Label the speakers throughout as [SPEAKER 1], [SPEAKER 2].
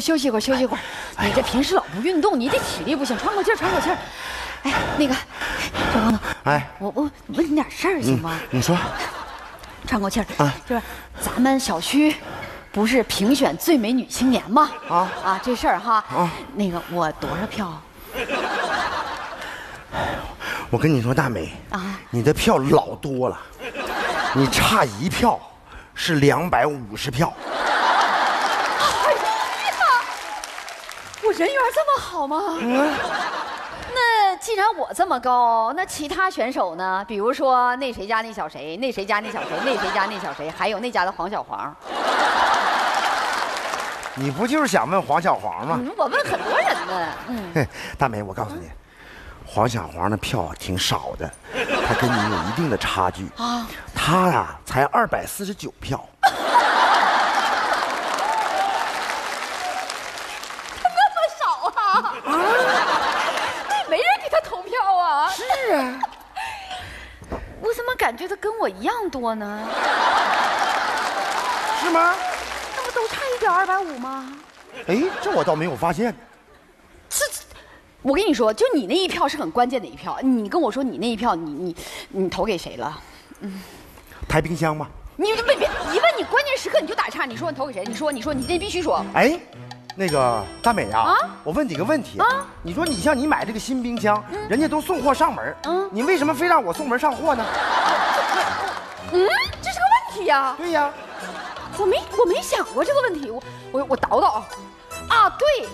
[SPEAKER 1] 休休息一会儿，休息一会儿。你这平时老不运动，你这体力不行，喘口气儿，喘口气儿。哎，那个赵刚子，
[SPEAKER 2] 哎，
[SPEAKER 1] 我我问你点事儿行吗？
[SPEAKER 2] 你说，
[SPEAKER 1] 喘口气儿
[SPEAKER 2] 啊
[SPEAKER 1] 就是咱们小区不是评选最美女青年吗？
[SPEAKER 2] 啊
[SPEAKER 1] 啊，这事儿哈，
[SPEAKER 2] 啊
[SPEAKER 1] 那个我多少票
[SPEAKER 2] 我跟你说，大美
[SPEAKER 1] 啊？
[SPEAKER 2] 你的票老多了，你差一票是两百五十票。
[SPEAKER 1] 哎呀，我人缘这么好吗？
[SPEAKER 2] 嗯
[SPEAKER 1] 那既然我这么高，那其他选手呢？比如说那谁家那小谁，那谁家那小谁，那谁家那小谁，还有那家的黄小黄。
[SPEAKER 2] 你不就是想问黄小黄吗？
[SPEAKER 1] 嗯，我问很多人呢。嗯，
[SPEAKER 2] 大美，我告诉你，黄小黄的票啊挺少的，他跟你有一定的差距
[SPEAKER 1] 啊。
[SPEAKER 2] 他呀才二百四十九票。
[SPEAKER 1] 那么少啊？没人给他投票啊？
[SPEAKER 2] 是啊，
[SPEAKER 1] 我怎么感觉他跟我一样多呢？
[SPEAKER 2] 是吗？
[SPEAKER 1] 那不都差一点二百五吗？
[SPEAKER 2] 哎，这我倒没有发现。
[SPEAKER 1] 这，我跟你说，就你那一票是很关键的一票。你跟我说你那一票，你你你投给谁了？
[SPEAKER 2] 嗯抬冰箱吗？
[SPEAKER 1] 你别别一问你关键时刻你就打岔，你说你投给谁？你说你说你这必须说。
[SPEAKER 2] 哎，那个大美呀、
[SPEAKER 1] 啊
[SPEAKER 2] 我问你个问题
[SPEAKER 1] 啊
[SPEAKER 2] 你说你像你买这个新冰箱，人家都送货上门，
[SPEAKER 1] 嗯
[SPEAKER 2] 你为什么非让我送门上货呢？
[SPEAKER 1] 嗯，这是个问题呀、
[SPEAKER 2] 对呀，
[SPEAKER 1] 我没我没想过这个问题，我我我倒倒啊，啊对，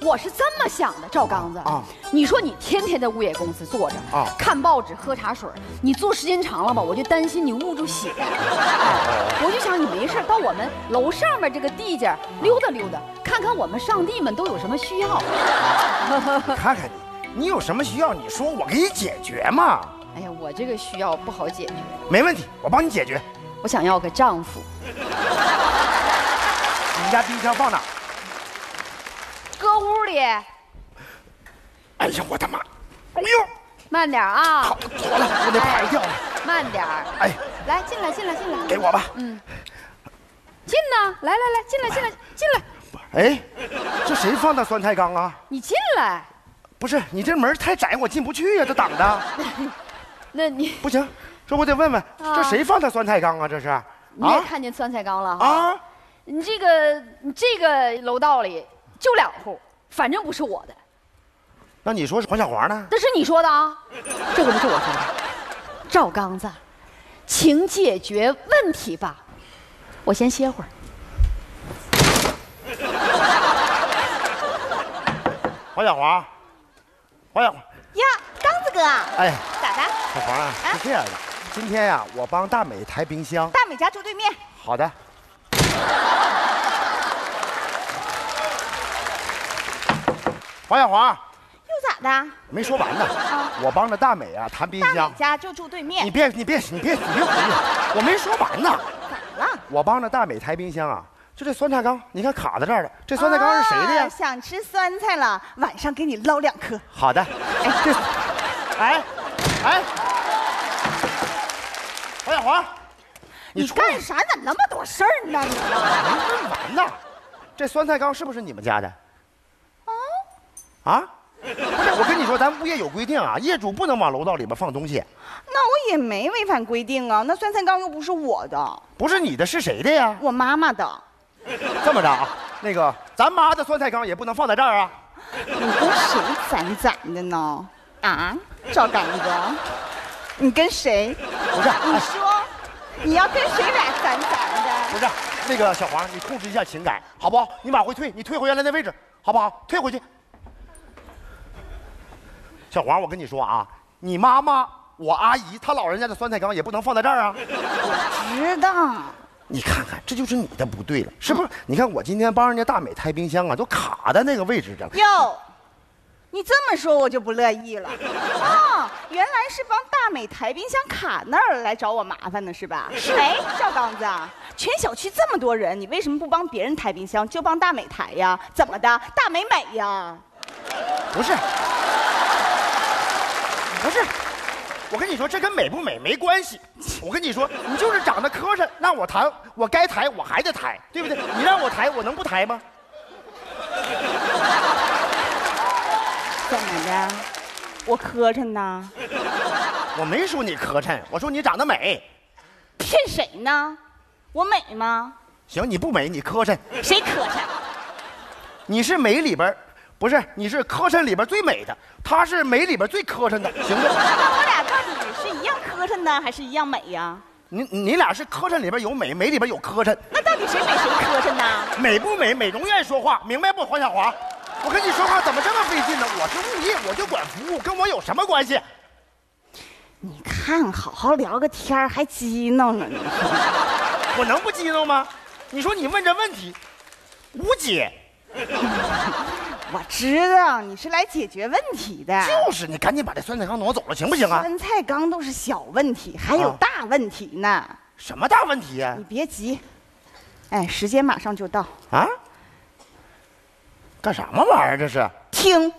[SPEAKER 1] 我是这么想的，赵刚子。
[SPEAKER 2] 啊。
[SPEAKER 1] 你说你天天在物业公司坐着
[SPEAKER 2] 啊。
[SPEAKER 1] 看报纸喝茶水，你坐时间长了吧，我就担心你捂住血，哎，我就想你没事到我们楼上面这个地界溜达溜达，看看我们上帝们都有什么需要。
[SPEAKER 2] 看看你，你有什么需要你说，我给你解决嘛，
[SPEAKER 1] 哎呀，我这个需要不好解决，
[SPEAKER 2] 没问题，我帮你解决。
[SPEAKER 1] 我想要个丈夫，
[SPEAKER 2] 你们家冰箱放哪？
[SPEAKER 1] 搁屋里，
[SPEAKER 2] 哎呀，我的妈！哎呦，
[SPEAKER 1] 慢点啊
[SPEAKER 2] 好，，妥了，我得排掉了。
[SPEAKER 1] 慢点儿。
[SPEAKER 2] 哎，
[SPEAKER 1] 来，进来，进来，进来。
[SPEAKER 2] 给我吧。
[SPEAKER 1] 嗯进呢，来来来，进来，进来，进来，
[SPEAKER 2] 哎，这谁放的酸菜缸啊？
[SPEAKER 1] 你进来。
[SPEAKER 2] 不是，你这门太窄，我进不去呀、这挡的。
[SPEAKER 1] 那你
[SPEAKER 2] 不行，这我得问问，这谁放的酸菜缸啊？这是？
[SPEAKER 1] 你也看见酸菜缸了？
[SPEAKER 2] 啊？
[SPEAKER 1] 你这个你这个楼道里就两户，反正不是我的，
[SPEAKER 2] 那你说是黄小华呢？
[SPEAKER 1] 那是你说的啊，这可不是我说的。赵刚子，请解决问题吧，我先歇会儿。
[SPEAKER 2] 黄小华，黄小华，
[SPEAKER 3] 呀，刚子哥，
[SPEAKER 2] 哎，
[SPEAKER 3] 咋的？
[SPEAKER 2] 小黄啊，是这样的，今天呀、我帮大美抬冰箱。
[SPEAKER 3] 大美家住对面，
[SPEAKER 2] 好的。黄小华，
[SPEAKER 3] 又咋的？
[SPEAKER 2] 没说完呢，我帮着大美啊抬冰箱
[SPEAKER 3] 大美。家就住对面
[SPEAKER 2] 你
[SPEAKER 3] 面，
[SPEAKER 2] 别，你别，你别，你别回去，我没说完呢。
[SPEAKER 3] 咋了？
[SPEAKER 2] 我帮着大美抬冰箱啊，就这酸菜缸，你看卡在这儿了。这酸菜缸是谁的呀
[SPEAKER 3] 啊？想吃酸菜了，晚上给你捞两颗。
[SPEAKER 2] 好的，哎，这，哎，哎，王小华，
[SPEAKER 3] 你干啥？咋那么多事儿呢？你
[SPEAKER 2] 没问完呢。这酸菜缸是不是你们家的？啊？不是，我跟你说，咱物业有规定啊，业主不能往楼道里边放东西，
[SPEAKER 3] 那我也没违反规定啊。那酸菜缸又不是我的，
[SPEAKER 2] 不是你的是谁的呀？
[SPEAKER 3] 我妈妈的。
[SPEAKER 2] 这么着啊，那个咱妈的酸菜缸也不能放在这儿啊。
[SPEAKER 3] 你跟谁攒攒的呢？啊，赵刚哥，你跟谁？
[SPEAKER 2] 不是，
[SPEAKER 3] 你
[SPEAKER 2] 哎，
[SPEAKER 3] 说，你要跟谁俩散散的？
[SPEAKER 2] 不是，那个小黄，你控制一下情感，好不好？你往回退，你退回原来那位置，好不好？退回去。小黄，我跟你说啊，你妈妈、我阿姨，她老人家的酸菜缸也不能放在这儿啊。
[SPEAKER 3] 我知道。
[SPEAKER 2] 你看看，这就是你的不对了，是不是？你看我今天帮人家大美抬冰箱啊，都卡在那个位置上。
[SPEAKER 3] 哟，你这么说我就不乐意了。哦，原来是帮大美抬冰箱卡那儿来找我麻烦呢，是吧？哎，赵刚子，全小区这么多人，你为什么不帮别人抬冰箱，就帮大美抬呀？怎么的？大美美呀？
[SPEAKER 2] 不是，不是，我跟你说，这跟美不美没关系。我跟你说，你就是长得磕碜，让我抬，我该抬我还得抬，对不对？你让我抬，我能不抬吗？
[SPEAKER 3] 我磕碜呐？
[SPEAKER 2] 我没说你磕碜，我说你长得美。
[SPEAKER 3] 骗谁呢？我美吗？
[SPEAKER 2] 行，你不美，你磕碜。
[SPEAKER 3] 谁磕碜？
[SPEAKER 2] 你是美里边儿，不是，你是磕碜里边最美的，她是美里边最磕碜的，行不？
[SPEAKER 3] 那我俩到底是一样磕碜呢，还是一样美呀？
[SPEAKER 2] 你你俩是磕碜里边有美，美里边有磕碜，
[SPEAKER 3] 那到底谁美谁磕碜呢？
[SPEAKER 2] 美不美？美容院说话，明白不？黄小华，我跟你说话怎么这么费劲呢？我是物业，我就管服务，跟我有什么关系？
[SPEAKER 3] 你看，好好聊个天儿还激闹呢你。
[SPEAKER 2] 我能不激动吗？你说你问这问题，无解。
[SPEAKER 3] 我知道你是来解决问题的。
[SPEAKER 2] 就是你赶紧把这酸菜缸挪走了，行不行啊？
[SPEAKER 3] 酸菜缸都是小问题，还有
[SPEAKER 2] 啊
[SPEAKER 3] 大问题呢。
[SPEAKER 2] 什么大问题呀、
[SPEAKER 3] 你别急，哎，时间马上就到，
[SPEAKER 2] 啊？干什么玩意儿这是？
[SPEAKER 3] 听。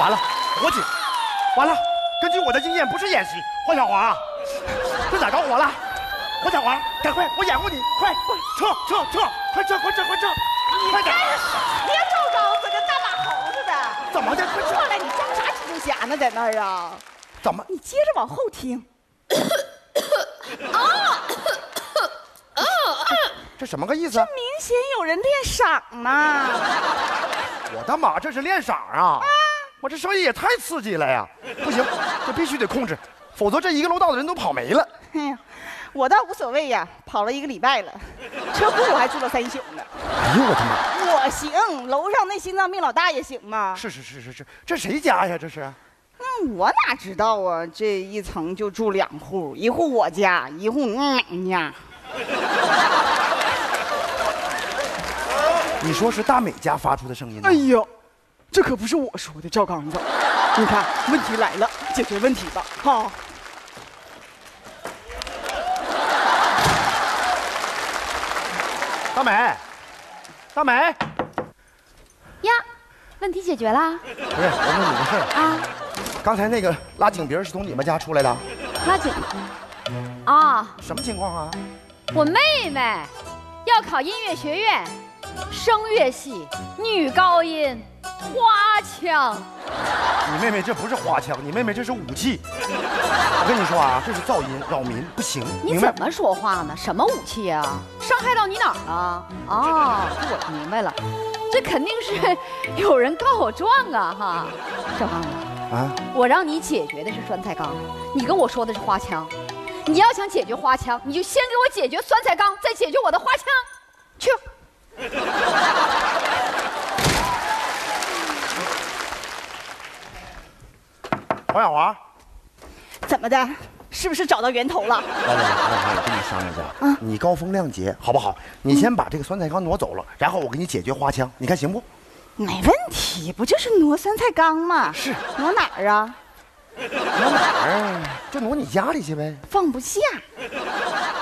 [SPEAKER 2] 完了，火警！完了，根据我的经验，不是演习。黄小华，这咋着火了？黄小华，赶快，我掩护你，快，快撤撤撤，快撤快撤快撤，你快点！
[SPEAKER 3] 别赵刚子跟大马猴似的，
[SPEAKER 2] 怎么的？快撤！
[SPEAKER 3] 过来，你装啥蜘蛛侠呢？在那儿啊？
[SPEAKER 2] 怎么？
[SPEAKER 3] 你接着往后听。
[SPEAKER 2] 这什么个意思？
[SPEAKER 3] 这明显有人练嗓呢。
[SPEAKER 2] 我的妈，这是练嗓啊！啊我这声音也太刺激了呀！不行，这必须得控制，否则这一个楼道的人都跑没了。
[SPEAKER 3] 哎呀，我倒无所谓呀，跑了一个礼拜了，车库我还住了三宿呢。
[SPEAKER 2] 哎呦我的妈！
[SPEAKER 3] 我行，楼上那心脏病老大爷行吗？
[SPEAKER 2] 是是是是是，这谁家呀？这是？
[SPEAKER 3] 那我哪知道啊？这一层就住两户，一户我家，一户你家。
[SPEAKER 2] 你说是大美家发出的声音？
[SPEAKER 3] 哎呦，这可不是我说的，赵刚子。你看，问题来了，解决问题吧，哈。
[SPEAKER 2] 大美，大美，
[SPEAKER 1] 呀，问题解决了
[SPEAKER 2] 不是，我问你个事儿，
[SPEAKER 1] 啊！
[SPEAKER 2] 刚才那个拉井别是从你们家出来的，
[SPEAKER 1] 拉紧啊！
[SPEAKER 2] 什么情况啊？
[SPEAKER 1] 我妹妹要考音乐学院，声乐系，女高音，花腔。
[SPEAKER 2] 你妹妹这不是花腔，你妹妹这是武器。我跟你说啊，这是噪音扰民，不行，
[SPEAKER 1] 你怎么说话呢？什么武器啊？伤害到你哪儿了？啊，我明白了，这肯定是有人告我状啊！哈，小刚子，
[SPEAKER 2] 啊，
[SPEAKER 1] 我让你解决的是酸菜缸，你跟我说的是花腔。你要想解决花腔，你就先给我解决酸菜缸，再解决我的花腔。去，
[SPEAKER 2] 黄小华，
[SPEAKER 3] 怎么的？是不是找到源头了？
[SPEAKER 2] 来来来我跟你商量一下，你高风亮节好不好？你先把这个酸菜缸挪走了，然后我给你解决花腔，你看行不？
[SPEAKER 3] 没问题，不就是挪酸菜缸吗？
[SPEAKER 2] 是
[SPEAKER 3] 挪哪儿啊？
[SPEAKER 2] 挪哪儿？就挪你家里去呗，
[SPEAKER 3] 放不下，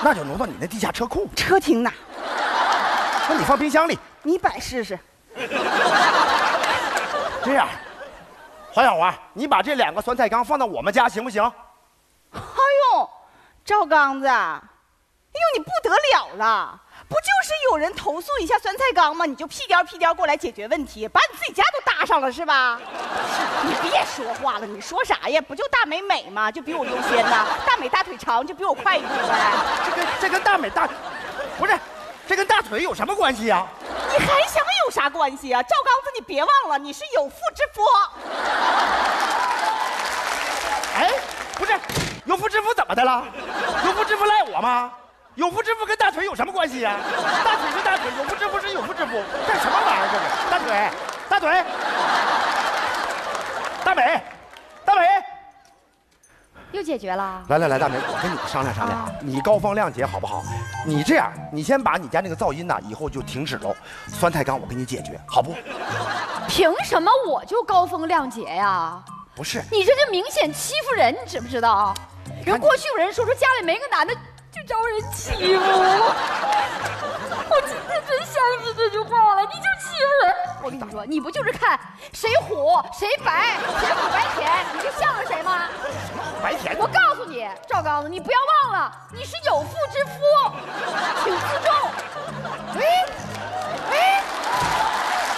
[SPEAKER 2] 那就挪到你那地下车库。
[SPEAKER 3] 车停哪？
[SPEAKER 2] 那你放冰箱里。
[SPEAKER 3] 你摆试试。
[SPEAKER 2] 这样，黄小华，你把这两个酸菜缸放到我们家行不行？
[SPEAKER 3] 哎呦，赵刚子，哎呦你不得了了！不就是有人投诉一下酸菜缸吗？你就屁颠屁颠过来解决问题，把你自己家都搭上了是吧？你别说话了，你说啥呀？不就大美美吗？就比我优先呐？大美大腿长就比我快一步呗？
[SPEAKER 2] 这跟这跟大美大，不是，这跟大腿有什么关系呀、
[SPEAKER 3] 你还想有啥关系啊？赵刚子，你别忘了，你是有妇之夫。
[SPEAKER 2] 哎，不是，有妇之夫怎么的了？有妇之夫赖我吗？有妇之夫跟大腿有什么关系呀、大腿是大腿，有妇之夫是有妇之夫，这什么玩意儿？这是大腿，大腿，大美。
[SPEAKER 1] 又解决了。
[SPEAKER 2] 来来来，大明，我跟你商量商量啊，你高风亮节好不好？你这样，你先把你家那个噪音呐，以后就停止喽。酸菜缸我给你解决，好不？
[SPEAKER 1] 凭什么我就高风亮节呀？
[SPEAKER 2] 不是，
[SPEAKER 1] 你这就明显欺负人，你知不知道？人过去有人说说家里没个男的就招人欺负，我相信这句话了，你就欺负人。我跟你说，你不就是看谁虎谁白，谁虎白甜，你就向着谁吗？
[SPEAKER 2] 白甜。
[SPEAKER 1] 我告诉你，赵刚子，你不要忘了，你是有妇之夫，请自重。
[SPEAKER 2] 哎，哎，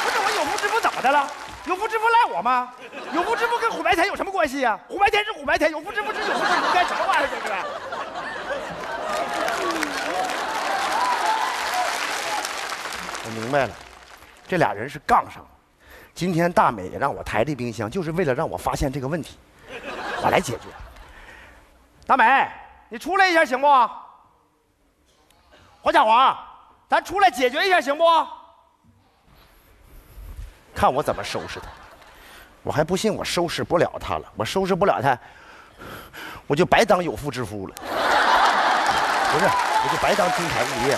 [SPEAKER 2] 不是我有妇之夫怎么的了？有夫之妇赖我吗？有妇之夫跟虎白甜有什么关系呀、虎白甜是虎白甜，有妇之夫是有夫之妇，干什么玩意儿这是？我明白了，这俩人是杠上了。今天大美也让我抬这冰箱，就是为了让我发现这个问题，我来解决。大美，你出来一下行不？黄小华，咱出来解决一下行不？看我怎么收拾他！我还不信我收拾不了他了，我收拾不了他，我就白当有妇之夫了。不是，我就白当金牌物业。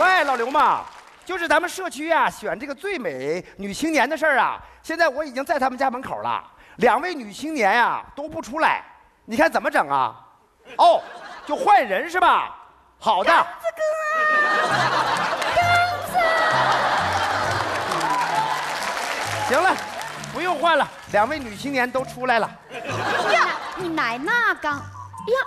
[SPEAKER 2] 喂，老刘嘛，就是咱们社区啊选这个最美女青年的事儿啊，现在我已经在他们家门口了。两位女青年呀、都不出来，你看怎么整啊？哦，就换人是吧？好的。行了，不用换了，两位女青年都出来了。
[SPEAKER 1] 呀，你来那刚，哎呀，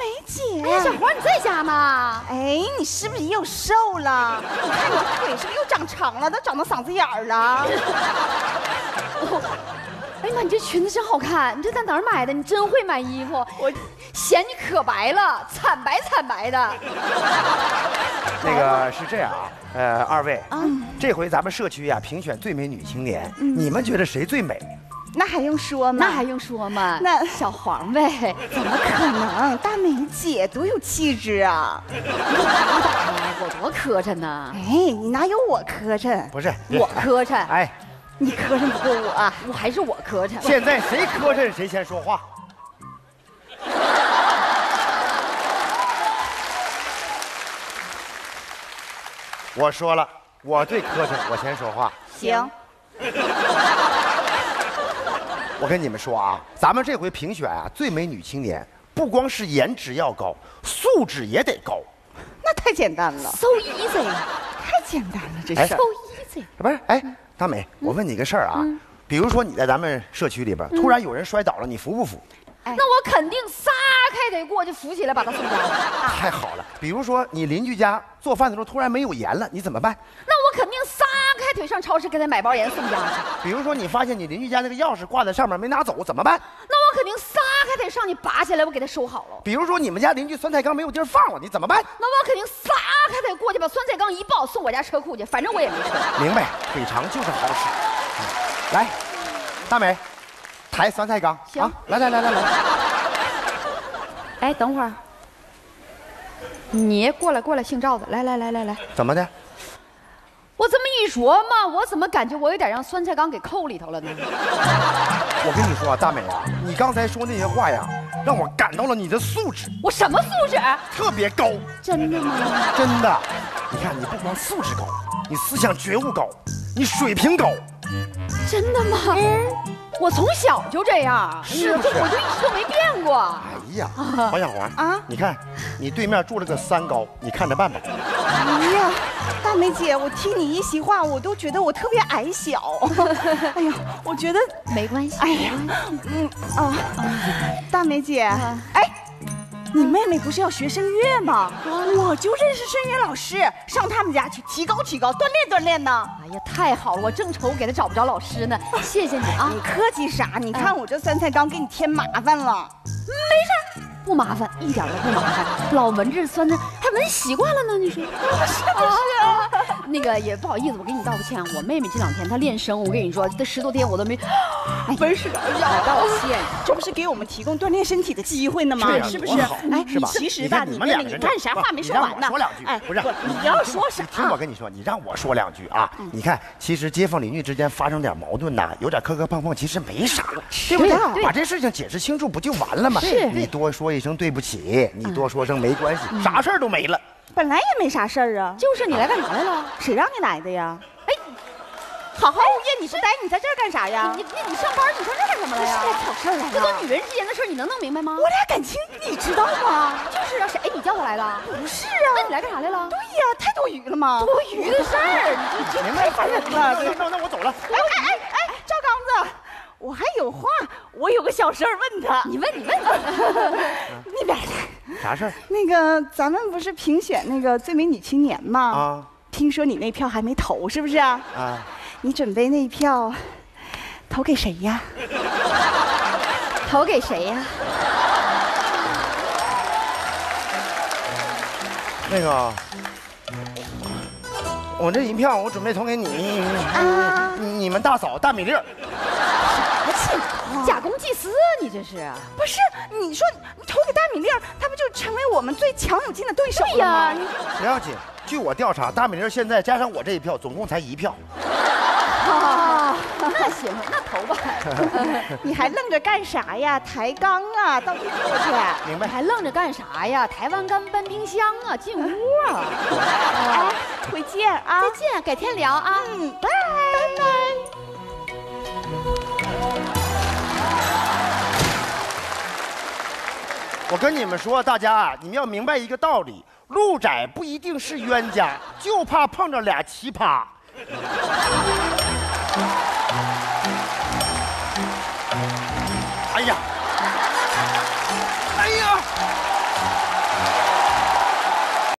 [SPEAKER 3] 大美姐，
[SPEAKER 1] 哎呀，小黄你在家吗？
[SPEAKER 3] 哎，你是不是又瘦了？你看你这腿是不是又长长了，都长到嗓子眼儿了？
[SPEAKER 1] 哎呀妈，你这裙子真好看，你这在哪儿买的？你真会买衣服，我嫌你可白了，惨白惨白的。
[SPEAKER 2] 那个是这样啊，呃，二位，这回咱们社区呀、评选最美女青年，你们觉得谁最美？
[SPEAKER 3] 那还用说吗？
[SPEAKER 1] 那还用说吗？
[SPEAKER 3] 那
[SPEAKER 1] 小黄呗。
[SPEAKER 3] 怎么可能？大美姐多有气质啊！
[SPEAKER 1] 我多磕碜呢，
[SPEAKER 3] 哎，你哪有我磕碜？
[SPEAKER 2] 不是
[SPEAKER 1] 我磕碜，
[SPEAKER 2] 哎，
[SPEAKER 3] 你磕碜不过我。
[SPEAKER 1] 我还是我磕碜。
[SPEAKER 2] 现在谁磕碜谁先说话。我说了，我最磕碜，我先说话。
[SPEAKER 3] 行，
[SPEAKER 2] 我跟你们说啊，咱们这回评选啊，最美女青年，不光是颜值要高，素质也得高。
[SPEAKER 3] 那太简单了
[SPEAKER 1] ，So easy,
[SPEAKER 3] 太简单了，这
[SPEAKER 2] 哎
[SPEAKER 3] 事
[SPEAKER 1] so
[SPEAKER 3] 儿。
[SPEAKER 1] easy。
[SPEAKER 2] 不是，哎，大美，我问你个事儿啊，比如说你在咱们社区里边，突然有人摔倒了，你扶不扶？
[SPEAKER 3] 哎
[SPEAKER 1] 那我肯定撒开腿过去扶起来，把他送家。
[SPEAKER 2] 太好了。比如说你邻居家做饭的时候突然没有盐了，你怎么办？
[SPEAKER 1] 那我肯定撒开腿上超市给他买包盐送家去。
[SPEAKER 2] 比如说你发现你邻居家那个钥匙挂在上面没拿走，怎么办？
[SPEAKER 1] 那我肯定撒开腿上去拔下来，我给他收好了。
[SPEAKER 2] 比如说你们家邻居酸菜缸没有地儿放了，你怎么办？
[SPEAKER 1] 那我肯定撒开腿过去把酸菜缸一抱送我家车库去，反正我也没车。
[SPEAKER 2] 明白，腿长就是好使。嗯来，大美，抬酸菜缸
[SPEAKER 1] 行
[SPEAKER 2] 啊！来来来来来，
[SPEAKER 1] 哎，等会儿，你过来过来，姓赵的，来来来来来，
[SPEAKER 2] 怎么的？
[SPEAKER 1] 我这么一琢磨，我怎么感觉我有点让酸菜缸给扣里头了呢？
[SPEAKER 2] 我跟你说啊，大美啊，你刚才说那些话呀，让我感到了你的素质
[SPEAKER 1] 我什么素质？
[SPEAKER 2] 特别高，
[SPEAKER 1] 真的吗？
[SPEAKER 2] 真的。你看，你不光素质高，你思想觉悟高，你水平高，
[SPEAKER 1] 真的吗？我从小就这样，
[SPEAKER 2] 是不是
[SPEAKER 1] 我就一直都没变过。
[SPEAKER 2] 哎呀，黄小华
[SPEAKER 3] 啊
[SPEAKER 2] 啊，你看，你对面住了个三高，你看着办吧。
[SPEAKER 3] 哎呀，大梅姐，我听你一席话，我都觉得我特别矮小。哎呀，我觉得，
[SPEAKER 1] 没关系，
[SPEAKER 3] 哎呀，嗯啊，大梅姐，哎。你妹妹不是要学声乐吗？我就认识声乐老师，上他们家去提高提高，锻炼锻炼呢。
[SPEAKER 1] 哎呀，太好了，我正愁给她找不着老师呢。谢谢你啊
[SPEAKER 3] 你，客气啥？你看我这酸菜缸给你添麻烦了。
[SPEAKER 1] 不麻烦，一点都不麻烦。老闻这酸菜，还闻习惯了呢。你说是不是啊？那个也不好意思，我给你道个歉。我妹妹这两天她练声，我跟你说，这十多天我都没
[SPEAKER 3] 没事，要道歉，这不是给我们提供锻炼身体的机会呢吗是不是？哎，
[SPEAKER 2] 是吧
[SPEAKER 3] 其实吧，
[SPEAKER 2] 你们两个人
[SPEAKER 3] 干啥话没说完呢？
[SPEAKER 2] 说两句
[SPEAKER 3] 哎，
[SPEAKER 2] 不是
[SPEAKER 3] 你要说啥？
[SPEAKER 2] 你听我跟你说，你让我说两句啊！你看，其实街坊邻居之间发生点矛盾呐，有点磕磕碰碰，其实没啥，对不对
[SPEAKER 1] 对？
[SPEAKER 2] 把这事情解释清楚不就完了吗？
[SPEAKER 1] 是
[SPEAKER 2] 你多说一声对不起，你多说声没关系，啥事儿都没了。
[SPEAKER 3] 本来也没啥事儿啊，
[SPEAKER 1] 就是你来干啥来了？
[SPEAKER 3] 谁让你来的呀？
[SPEAKER 1] 哎，
[SPEAKER 3] 好好物业，你是待你在这儿干啥呀？
[SPEAKER 1] 你你你上班，你上这儿干什么来呀？
[SPEAKER 3] 是来挑事儿来的。
[SPEAKER 1] 这都女人之间的事儿，你能弄明白吗？
[SPEAKER 3] 我俩感情你知道吗？
[SPEAKER 1] 就是啊，谁？哎，你叫他来了？
[SPEAKER 3] 不是啊
[SPEAKER 1] 那
[SPEAKER 3] 啊，
[SPEAKER 1] 你来干啥来了？
[SPEAKER 3] 对呀，太多余了吗？
[SPEAKER 1] 多余的事儿，你 这
[SPEAKER 2] 明白，
[SPEAKER 3] 烦人了
[SPEAKER 2] 那那那我走了。
[SPEAKER 3] 哎哎哎哎，赵刚子，我还有话，我有个小事儿问他。
[SPEAKER 1] 你问你问你，
[SPEAKER 3] 那边来。
[SPEAKER 2] 啥事儿
[SPEAKER 3] 那个，咱们不是评选那个最美女青年吗？
[SPEAKER 2] 啊
[SPEAKER 3] 听说你那票还没投，是不是啊？
[SPEAKER 2] 啊？
[SPEAKER 3] 你准备那票投给谁呀？
[SPEAKER 1] 投给谁呀？
[SPEAKER 2] 那个，我这一票我准备投给你，
[SPEAKER 3] 啊
[SPEAKER 2] 你你们大嫂大米粒儿。
[SPEAKER 3] 还请
[SPEAKER 1] 假公济私，你这是？
[SPEAKER 3] 不是，你说米粒儿，他不就成为我们最强有劲的对手了
[SPEAKER 1] 对呀，
[SPEAKER 3] 吗？
[SPEAKER 1] 你
[SPEAKER 2] 不要紧，据我调查，大米粒儿现在加上我这一票，总共才一票。
[SPEAKER 1] 啊，那行，那投吧。
[SPEAKER 3] 你还愣着干啥呀？抬杠啊，到地铺去。
[SPEAKER 2] 明白？
[SPEAKER 1] 你还愣着干啥呀？抬完干搬冰箱啊，进屋啊！
[SPEAKER 3] 哎，回见啊！
[SPEAKER 1] 再见，改天聊啊。
[SPEAKER 3] 嗯，拜拜。
[SPEAKER 2] 我跟你们说，大家啊，你们要明白一个道理：路窄不一定是冤家，就怕碰着俩奇葩。